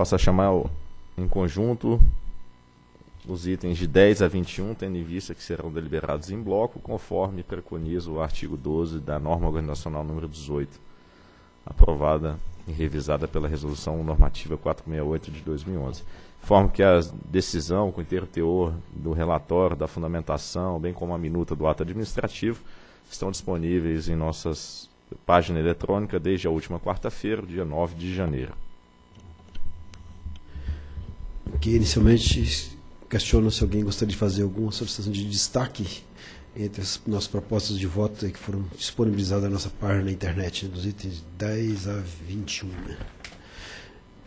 Passo a chamar em conjunto os itens de 10 a 21, tendo em vista que serão deliberados em bloco, conforme preconiza o artigo 12 da norma organizacional número 18, aprovada e revisada pela Resolução Normativa 468 de 2011. Informo que a decisão, com inteiro teor do relatório, da fundamentação, bem como a minuta do ato administrativo, estão disponíveis em nossas página eletrônica desde a última quarta-feira, dia 9 de janeiro. Que inicialmente questiono se alguém gostaria de fazer alguma solicitação de destaque entre as nossas propostas de voto que foram disponibilizadas na nossa página na internet, né, dos itens 10 a 21. né.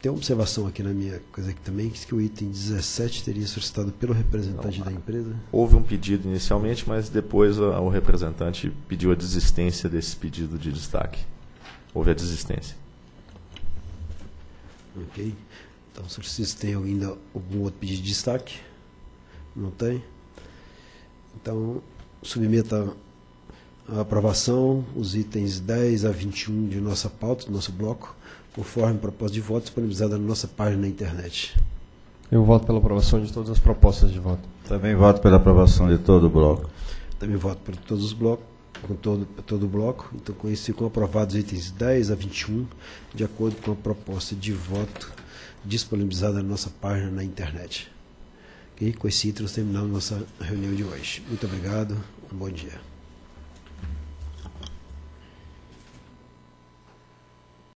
Tem uma observação aqui na minha coisa aqui também, que diz que o item 17 teria solicitado pelo representante da empresa. Houve um pedido inicialmente, mas depois a- o representante pediu a desistência desse pedido de destaque. Houve a desistência. Ok? Então, se vocês têm ainda algum outro pedido de destaque? Não tem? Então, submeta a aprovação os itens 10 a 21 de nossa pauta, do nosso bloco, conforme proposta de voto disponibilizada na nossa página na internet. Eu voto pela aprovação de todas as propostas de voto. Também voto pela aprovação de todo o bloco. Também voto por todos os blocos, com todo, todo o bloco. Então, com isso, ficam aprovados os itens 10 a 21, de acordo com a proposta de voto disponibilizada na nossa página na internet. Ok? Com esse nós terminamos nossa reunião de hoje. Muito obrigado, um bom dia.